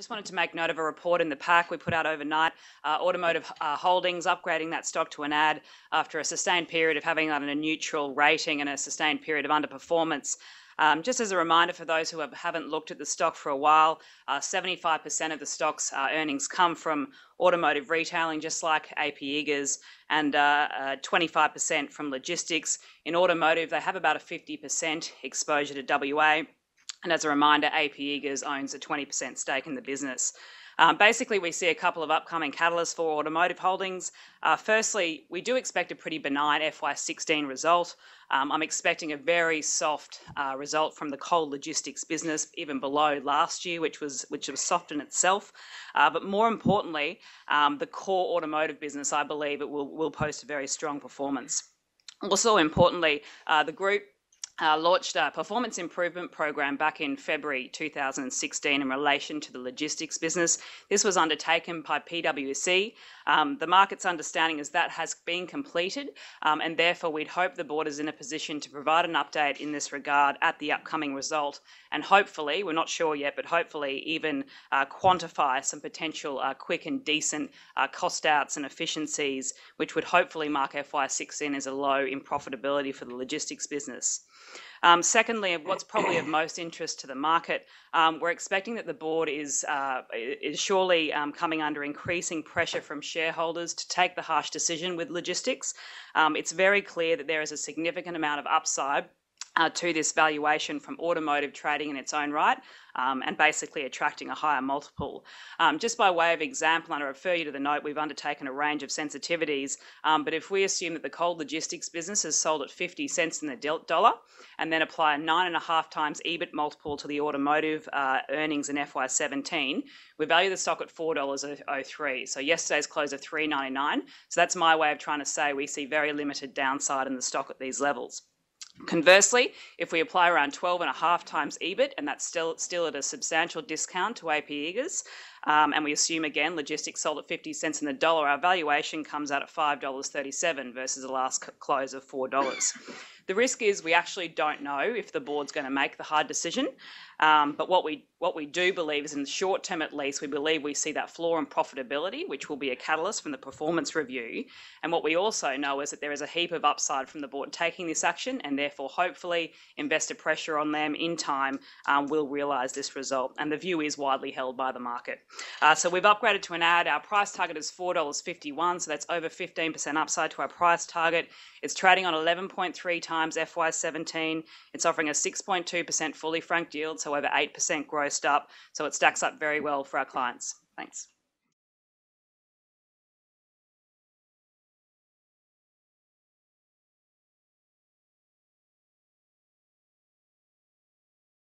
just wanted to make note of a report in the pack we put out overnight. Uh, Automotive uh, Holdings upgrading that stock to an add after a sustained period of having in a neutral rating and a sustained period of underperformance. Um, just as a reminder for those who have, not looked at the stock for a while, 75% uh, of the stock's uh, earnings come from automotive retailing, just like AP Eagers, and 25% uh, from logistics. In automotive, they have about a 50% exposure to WA. And as a reminder, AP Eagers owns a 20% stake in the business. Um, basically, we see a couple of upcoming catalysts for automotive holdings. Uh, firstly, we do expect a pretty benign FY16 result. Um, I'm expecting a very soft uh, result from the cold logistics business, even below last year, which was which was soft in itself. Uh, but more importantly, um, the core automotive business, I believe, it will will post a very strong performance. Also, importantly, uh, the group uh, launched a performance improvement program back in February 2016 in relation to the logistics business. This was undertaken by PwC. Um, the market's understanding is that has been completed, um, and therefore we'd hope the board is in a position to provide an update in this regard at the upcoming result, and hopefully, we're not sure yet, but hopefully even uh, quantify some potential uh, quick and decent uh, cost outs and efficiencies, which would hopefully mark FY16 as a low in profitability for the logistics business. Um, secondly, what's probably of most interest to the market, um, we're expecting that the board is, uh, is surely um, coming under increasing pressure from shareholders to take the harsh decision with logistics. Um, it's very clear that there is a significant amount of upside uh, to this valuation from automotive trading in its own right um, and basically attracting a higher multiple. Um, just by way of example, and I refer you to the note, we've undertaken a range of sensitivities, um, but if we assume that the cold logistics business is sold at 50 cents in the dollar and then apply a nine and a half times EBIT multiple to the automotive uh, earnings in FY17, we value the stock at $4.03. So yesterday's close of 3.99. So that's my way of trying to say we see very limited downside in the stock at these levels. Conversely, if we apply around 12 and a half times EBIT, and that's still still at a substantial discount to AP Eagers, um, and we assume again logistics sold at 50 cents in the dollar, our valuation comes out at $5.37 versus the last close of $4. The risk is we actually don't know if the board's going to make the hard decision. Um, but what we what we do believe is in the short term at least, we believe we see that floor in profitability, which will be a catalyst from the performance review. And what we also know is that there is a heap of upside from the board taking this action, and therefore hopefully investor pressure on them in time um, will realise this result. And the view is widely held by the market. Uh, so we've upgraded to an add. Our price target is $4.51, so that's over 15% upside to our price target. It's trading on 11.3 times FY17. It's offering a 6.2% fully franked yield, so over 8% grossed up. So it stacks up very well for our clients. Thanks.